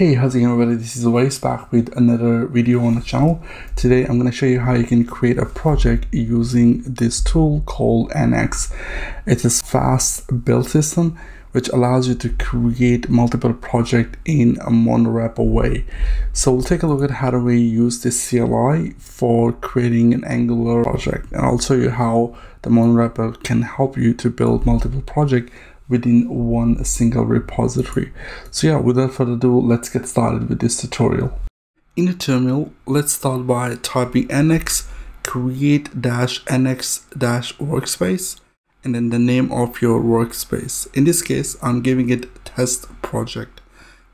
Hey, how's it going everybody? This is Awais back with another video on the channel. Today I'm going to show you how you can create a project using this tool called NX. It's a fast build system which allows you to create multiple projects in a monorepo way. So we'll take a look at how do we use this CLI for creating an Angular project and I'll show you how the monorepo can help you to build multiple projects within one single repository. So yeah, without further ado, let's get started with this tutorial. In the terminal, let's start by typing nx create nx workspace and then the name of your workspace. In this case, I'm giving it test project.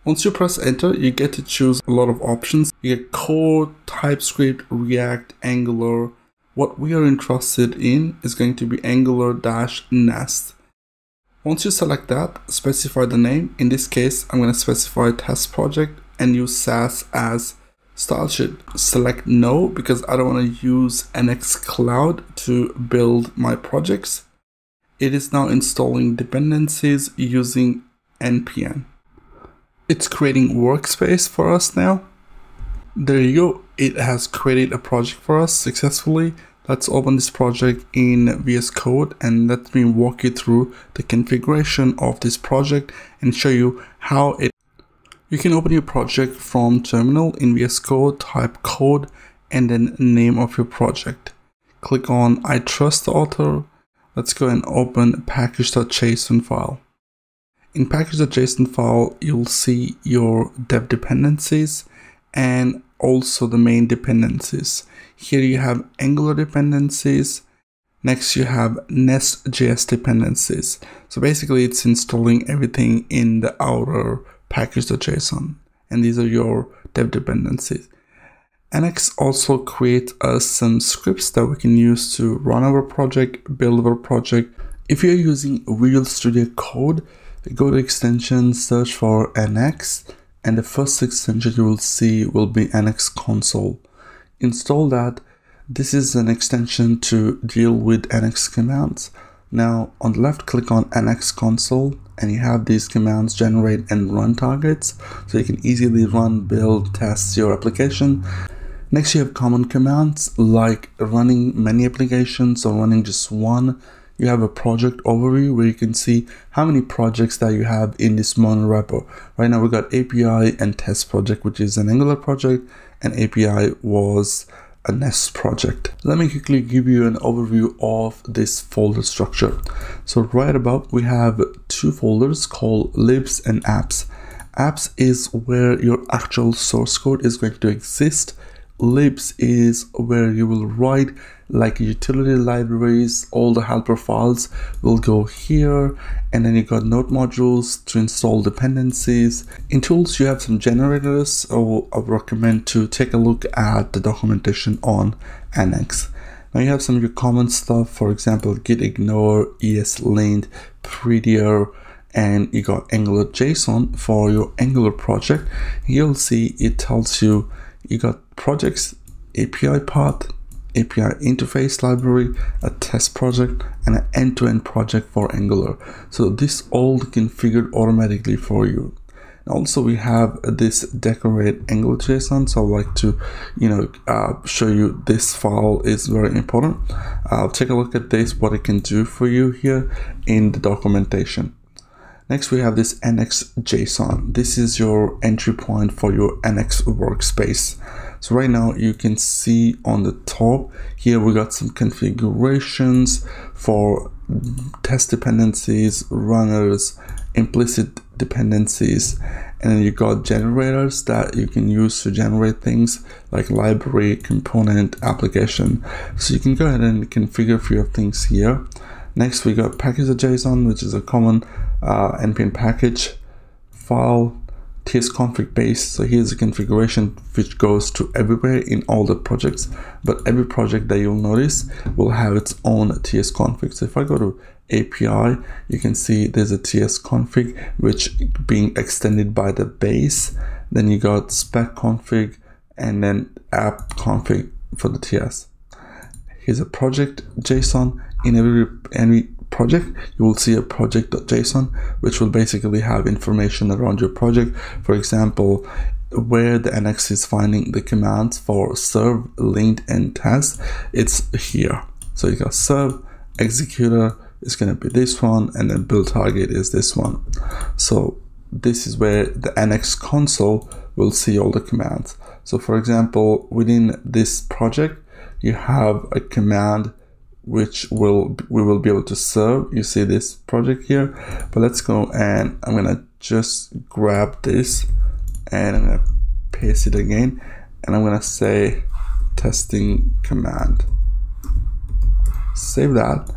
Once you press enter, you get to choose a lot of options. You get core, TypeScript, React, Angular. What we are interested in is going to be Angular-Nest. Once you select that, specify the name. In this case, I'm going to specify test project and use Sass as style sheet. Select no because I don't want to use NX Cloud to build my projects. It is now installing dependencies using npm. It's creating workspace for us now. There you go. It has created a project for us successfully. Let's open this project in VS Code and let me walk you through the configuration of this project and show you how it you can open your project from terminal in VS Code, type code and then name of your project. Click on I trust the author. Let's go and open package.json file. In package.json file, you'll see your dev dependencies and also the main dependencies. Here you have Angular dependencies. Next you have Nest.js dependencies. So basically it's installing everything in the outer package.json. And these are your dev dependencies. NX also creates us some scripts that we can use to run our project, build our project. If you're using Visual Studio Code, go to extension, search for NX, and the first extension you will see will be NX Console install that. This is an extension to deal with NX commands. Now on the left click on NX console and you have these commands generate and run targets so you can easily run, build, test your application. Next you have common commands like running many applications or running just one. You have a project overview where you can see how many projects that you have in this monorepo. Right now we got API and test project which is an Angular project and API was a Nest project. Let me quickly give you an overview of this folder structure. So right above we have two folders called libs and apps. Apps is where your actual source code is going to exist libs is where you will write like utility libraries all the helper files will go here and then you got node modules to install dependencies. In tools you have some generators so i recommend to take a look at the documentation on nx now you have some of your common stuff for example git ignore ESLint prettier and you got angular json for your angular project. You'll see it tells you you got projects, API path, API interface library, a test project, and an end-to-end -end project for Angular. So this all configured automatically for you. Also, we have this decorate Angular JSON. So I like to, you know, uh, show you this file is very important. Uh, take a look at this, what it can do for you here in the documentation. Next, we have this NX JSON. This is your entry point for your NX workspace. So right now you can see on the top here we got some configurations for test dependencies, runners, implicit dependencies, and then you got generators that you can use to generate things like library, component, application. So you can go ahead and configure a few things here. Next we got package.json, which is a common uh, npm package file tsconfig base. So here's the configuration which goes to everywhere in all the projects, but every project that you'll notice will have its own tsconfig. So if I go to API, you can see there's a tsconfig which being extended by the base. Then you got spec config and then app config for the TS. Here's a project JSON in every, every project, you will see a project.json, which will basically have information around your project. For example, where the NX is finding the commands for serve, linked, and test, it's here. So you got serve, executor is going to be this one, and then build target is this one. So this is where the NX console will see all the commands. So for example, within this project, you have a command which will we will be able to serve. You see this project here, but let's go and I'm gonna just grab this and I'm gonna paste it again and I'm gonna say testing command. Save that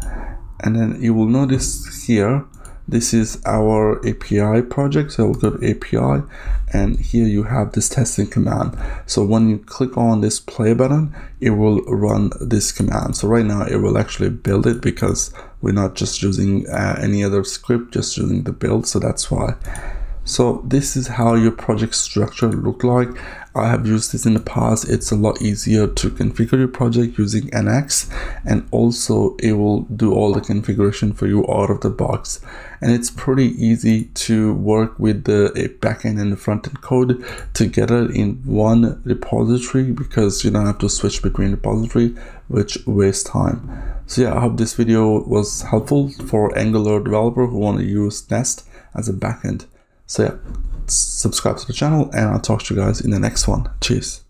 and then you will notice here this is our API project. So we'll go to API and here you have this testing command. So when you click on this play button, it will run this command. So right now it will actually build it because we're not just using uh, any other script, just using the build. So that's why. So this is how your project structure look like. I have used this in the past. It's a lot easier to configure your project using NX and also it will do all the configuration for you out of the box. And it's pretty easy to work with the backend and the frontend code together in one repository because you don't have to switch between repository, which wastes time. So yeah, I hope this video was helpful for Angular developer who want to use Nest as a backend. So yeah, subscribe to the channel and I'll talk to you guys in the next one. Cheers.